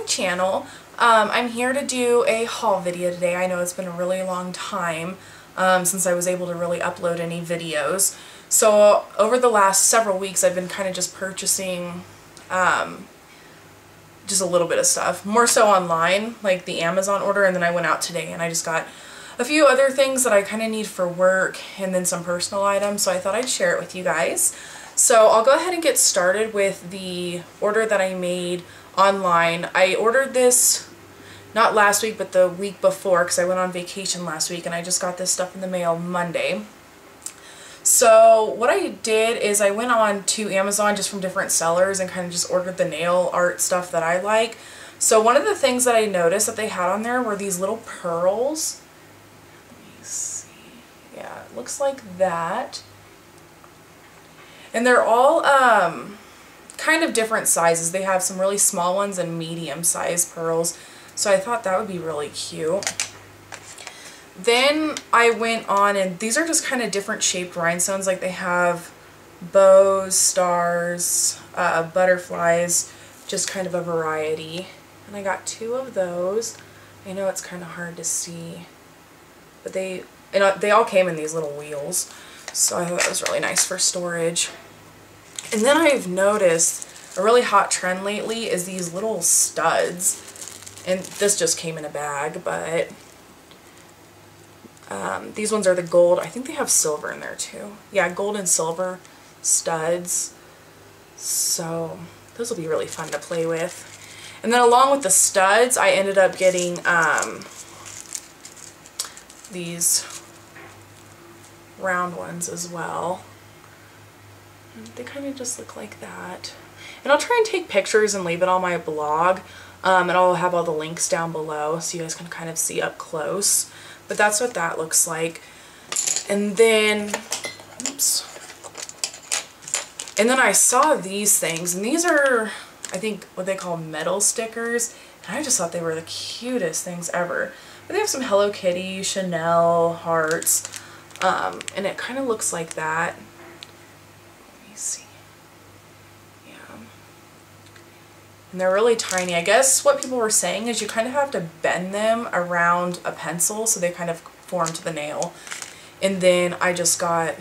my channel. Um, I'm here to do a haul video today. I know it's been a really long time um, since I was able to really upload any videos. So over the last several weeks I've been kind of just purchasing um, just a little bit of stuff. More so online, like the Amazon order, and then I went out today and I just got a few other things that I kind of need for work and then some personal items, so I thought I'd share it with you guys. So I'll go ahead and get started with the order that I made online. I ordered this not last week but the week before because I went on vacation last week and I just got this stuff in the mail Monday. So what I did is I went on to Amazon just from different sellers and kind of just ordered the nail art stuff that I like. So one of the things that I noticed that they had on there were these little pearls. Let me see. Yeah, it looks like that. And they're all um, kind of different sizes. They have some really small ones and medium sized pearls. So I thought that would be really cute. Then I went on and these are just kind of different shaped rhinestones. Like they have bows, stars, uh, butterflies, just kind of a variety. And I got two of those. I know it's kind of hard to see, but they, and uh, they all came in these little wheels. So I thought that was really nice for storage. And then I've noticed a really hot trend lately is these little studs. And this just came in a bag, but um, these ones are the gold. I think they have silver in there too. Yeah, gold and silver studs. So those will be really fun to play with. And then along with the studs, I ended up getting um, these round ones as well. They kind of just look like that. And I'll try and take pictures and leave it on my blog. Um, and I'll have all the links down below so you guys can kind of see up close. But that's what that looks like. And then, oops. And then I saw these things, and these are, I think, what they call metal stickers. And I just thought they were the cutest things ever. But they have some Hello Kitty, Chanel, hearts, um, and it kind of looks like that. See. Yeah. And they're really tiny. I guess what people were saying is you kind of have to bend them around a pencil so they kind of form to the nail. And then I just got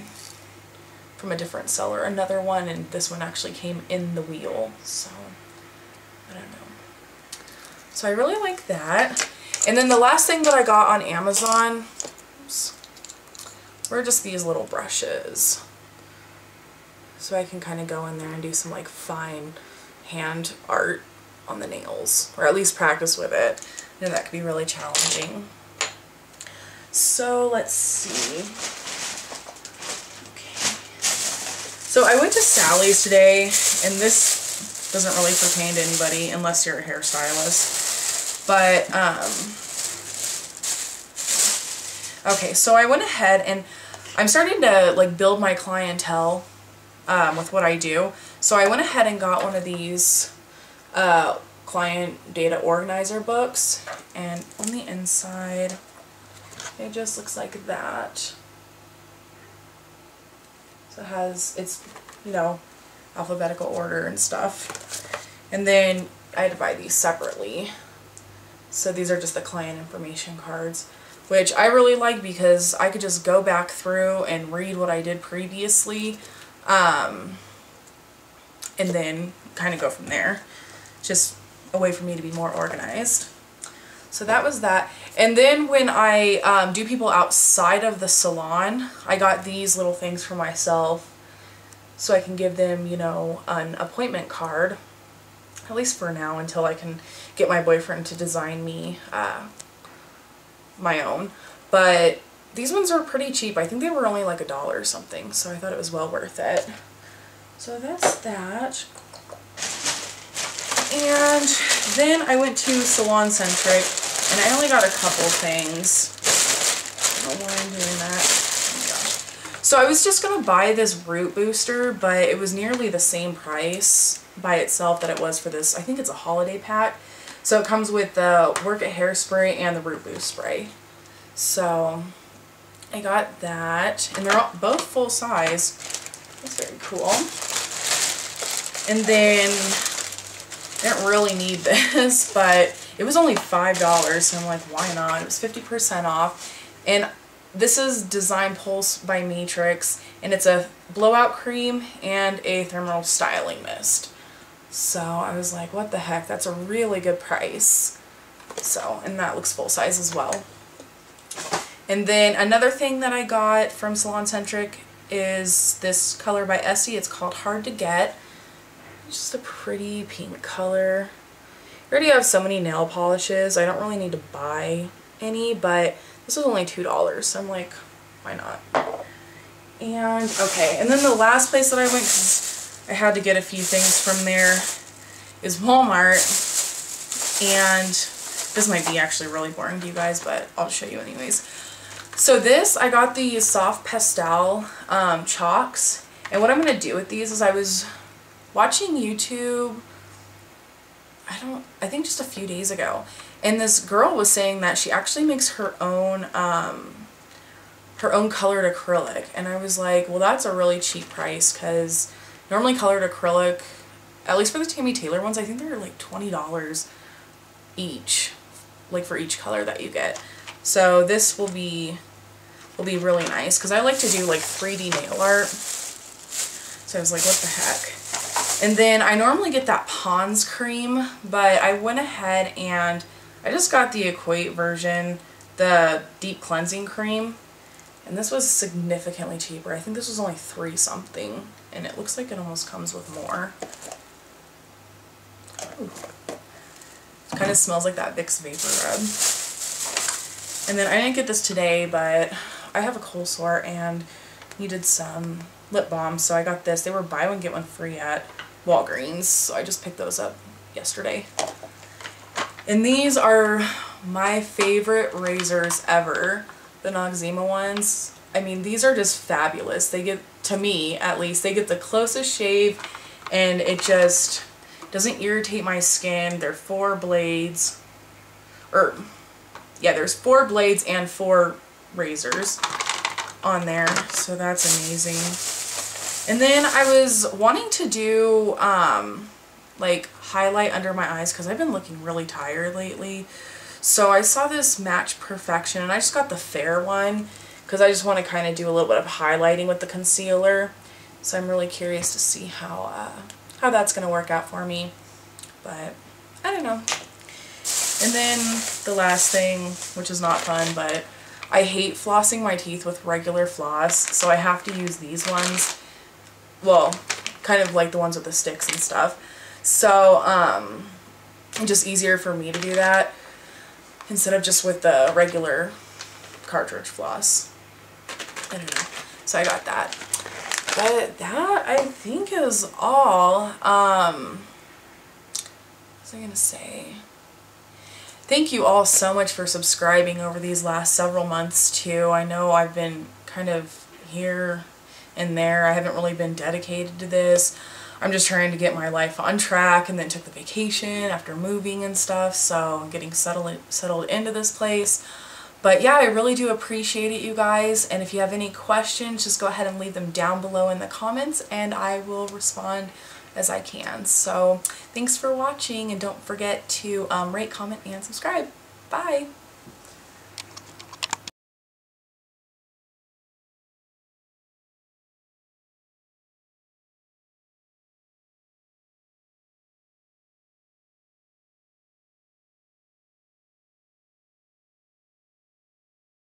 from a different seller another one and this one actually came in the wheel. So I don't know. So I really like that. And then the last thing that I got on Amazon, oops, were just these little brushes. So I can kind of go in there and do some like fine hand art on the nails, or at least practice with it. I know that could be really challenging. So let's see. Okay. So I went to Sally's today, and this doesn't really pertain to anybody unless you're a hairstylist. But, um, okay, so I went ahead and I'm starting to like build my clientele um, with what I do. So I went ahead and got one of these uh, client data organizer books and on the inside it just looks like that. So it has, it's, you know, alphabetical order and stuff. And then I had to buy these separately. So these are just the client information cards which I really like because I could just go back through and read what I did previously um, and then kind of go from there. Just a way for me to be more organized. So that was that. And then when I um, do people outside of the salon, I got these little things for myself so I can give them, you know, an appointment card, at least for now until I can get my boyfriend to design me uh, my own. But these ones are pretty cheap. I think they were only like a dollar or something, so I thought it was well worth it. So that's that. And then I went to Salon Centric, and I only got a couple things. I don't know why I'm doing that. So I was just going to buy this root booster, but it was nearly the same price by itself that it was for this. I think it's a holiday pack. So it comes with the Work It Hairspray and the Root Boost Spray. So I got that, and they're all, both full size. That's very cool. And then I didn't really need this, but it was only $5, so I'm like, why not? It was 50% off. And this is Design Pulse by Matrix, and it's a blowout cream and a thermal styling mist. So I was like, what the heck, that's a really good price. So, and that looks full size as well. And then another thing that I got from Salon Centric is this color by Essie. It's called Hard to Get. It's just a pretty pink color. I already have so many nail polishes. I don't really need to buy any, but this was only $2, so I'm like, why not? And, okay, and then the last place that I went, because I had to get a few things from there, is Walmart. And this might be actually really boring to you guys, but I'll show you anyways. So this, I got the soft pastel um, chalks. And what I'm going to do with these is I was watching YouTube, I don't, I think just a few days ago. And this girl was saying that she actually makes her own, um, her own colored acrylic. And I was like, well, that's a really cheap price because normally colored acrylic, at least for the Tammy Taylor ones, I think they're like $20 each, like for each color that you get. So this will be, will be really nice because I like to do like 3D nail art. So I was like, what the heck? And then I normally get that Pond's cream, but I went ahead and I just got the Equate version, the deep cleansing cream. And this was significantly cheaper. I think this was only three something. And it looks like it almost comes with more. Ooh. Kind of smells like that Vicks Vapor Rub. And then I didn't get this today, but I have a cold sore and needed some lip balm, so I got this. They were buy one, get one free at Walgreens, so I just picked those up yesterday. And these are my favorite razors ever, the Noxzema ones. I mean, these are just fabulous. They get, to me at least, they get the closest shave and it just doesn't irritate my skin. They're four blades, or yeah, there's four blades and four razors on there, so that's amazing. And then I was wanting to do um, like highlight under my eyes because I've been looking really tired lately. So I saw this Match Perfection and I just got the fair one because I just want to kind of do a little bit of highlighting with the concealer. So I'm really curious to see how, uh, how that's going to work out for me. But I don't know. And then the last thing, which is not fun, but I hate flossing my teeth with regular floss, so I have to use these ones well, kind of like the ones with the sticks and stuff. So, um, just easier for me to do that instead of just with the regular cartridge floss. I don't know. So I got that. But that, I think, is all. Um, what was I going to say? Thank you all so much for subscribing over these last several months, too. I know I've been kind of here and there. I haven't really been dedicated to this. I'm just trying to get my life on track and then took the vacation after moving and stuff, so I'm getting settled, settled into this place. But yeah, I really do appreciate it, you guys. And if you have any questions, just go ahead and leave them down below in the comments and I will respond as I can. So thanks for watching and don't forget to um, rate, comment, and subscribe. Bye!